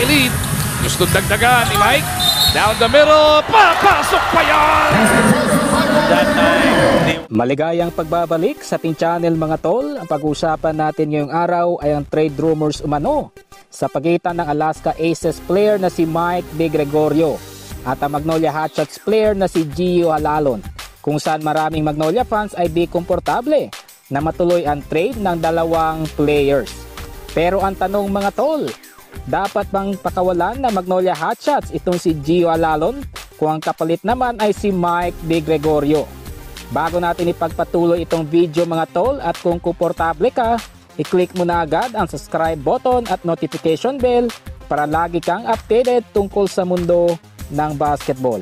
Elite. Gusto dagdagan ni Mike. Down the middle. Papasok pa yan! That Maligayang pagbabalik sa ating channel mga tol. Ang pag-uusapan natin ngayong araw ay ang trade rumors umano sa pagitan ng Alaska Aces player na si Mike De Gregorio at ang Magnolia Hotshots player na si Gio Alalon kung saan maraming Magnolia fans ay di komportable na matuloy ang trade ng dalawang players. Pero ang tanong mga tol, dapat bang pakawalan ng Magnolia Hotshots itong si Gio Alalon kung ang kapalit naman ay si Mike De Gregorio? Bago natin ipagpatuloy itong video mga tol at kung komportable ka, i-click mo na agad ang subscribe button at notification bell para lagi kang updated tungkol sa mundo ng basketball.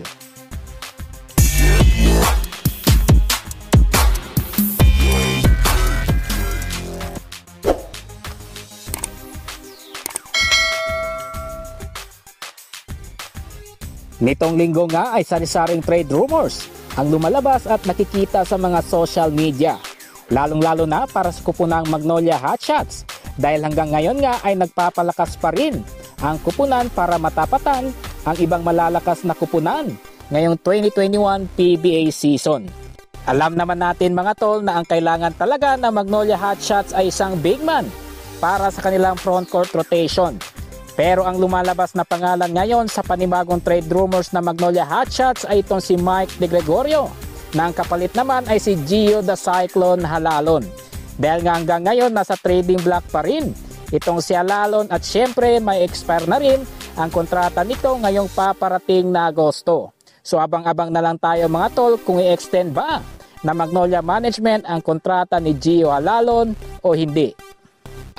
Nitong linggo nga ay sari-saring trade rumors ang lumalabas at nakikita sa mga social media. Lalong-lalo na para sa kupunang Magnolia Hotshots dahil hanggang ngayon nga ay nagpapalakas pa rin ang kupunan para matapatan ang ibang malalakas na kupunan ngayong 2021 PBA season. Alam naman natin mga tol na ang kailangan talaga ng Magnolia Hotshots ay isang big man para sa kanilang front court rotation. Pero ang lumalabas na pangalan ngayon sa panibagong trade rumors na Magnolia Hotshots ay itong si Mike De Gregorio na ang kapalit naman ay si Gio the Cyclone Halalon. Dahil nga hanggang ngayon nasa trading block pa rin itong si Halalon at syempre may expire na rin ang kontrata nito ngayong paparating na Agosto. So abang-abang na lang tayo mga tol kung i-extend ba na Magnolia Management ang kontrata ni Gio Halalon o hindi.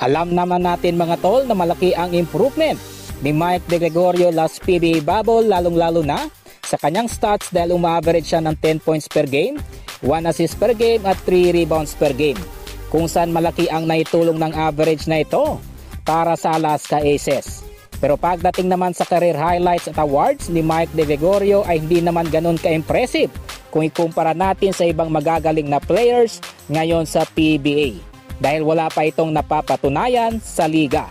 Alam naman natin mga tol na malaki ang improvement ni Mike De Gregorio last PBA bubble lalong-lalo na sa kanyang stats dahil umaverage siya ng 10 points per game, 1 assist per game at 3 rebounds per game. Kung saan malaki ang naitulong ng average na ito para sa Alaska Aces. Pero pagdating naman sa career highlights at awards ni Mike De Gregorio ay hindi naman ganun ka-impressive kung ikumpara natin sa ibang magagaling na players ngayon sa PBA dahil wala pa itong napapatunayan sa liga.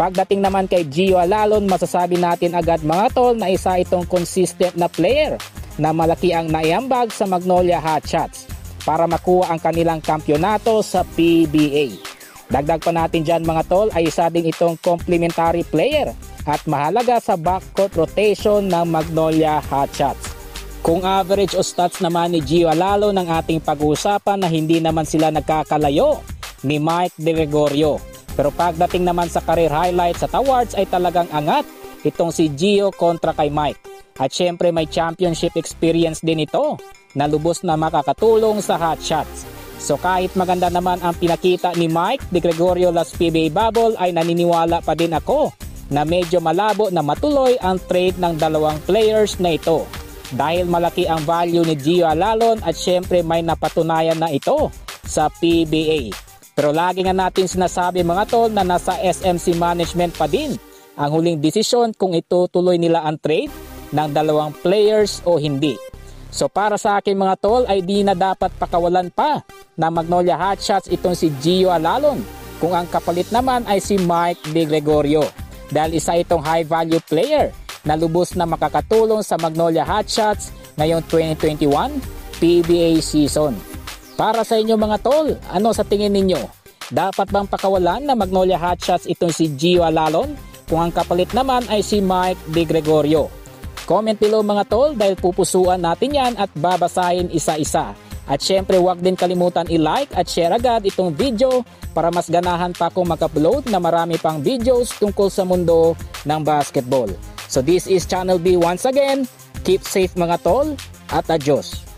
Pagdating naman kay Gio Alalon, masasabi natin agad mga tol na isa itong consistent na player na malaki ang naiambag sa Magnolia Hotshots para makuha ang kanilang kampyonato sa PBA. Dagdag pa natin dyan mga tol ay isa ding itong complementary player at mahalaga sa backcourt rotation ng Magnolia Hotshots. Kung average o stats naman ni Gio Alalo ng ating pag-uusapan na hindi naman sila nagkakalayo ni Mike De Gregorio. Pero pagdating naman sa career highlights at awards ay talagang angat itong si Gio kontra kay Mike. At syempre may championship experience din ito na lubos na makakatulong sa hot shots. So kahit maganda naman ang pinakita ni Mike De Gregorio last PBA bubble ay naniniwala pa din ako na medyo malabo na matuloy ang trade ng dalawang players na ito. Dahil malaki ang value ni Gio Alalon at syempre may napatunayan na ito sa PBA. Pero lagi nga natin sinasabi mga tol na nasa SMC management pa din ang huling desisyon kung itutuloy nila ang trade ng dalawang players o hindi. So para sa akin mga tol ay di na dapat pakawalan pa na Magnolia Hotshots itong si Gio Alalon kung ang kapalit naman ay si Mike De Gregorio dahil isa itong high value player na lubos na makakatulong sa Magnolia Hotshots ngayong 2021 PBA season. Para sa inyo mga tol, ano sa tingin ninyo? Dapat bang pakawalan na Magnolia Hotshots itong si Gio Alalon kung ang kapalit naman ay si Mike De Gregorio? Comment below mga tol dahil pupusuan natin yan at babasahin isa-isa. At syempre huwag din kalimutan i-like at share agad itong video para mas ganahan pa akong mag-upload na marami pang videos tungkol sa mundo ng basketball. So this is Channel B once again. Keep safe mga tol at adios.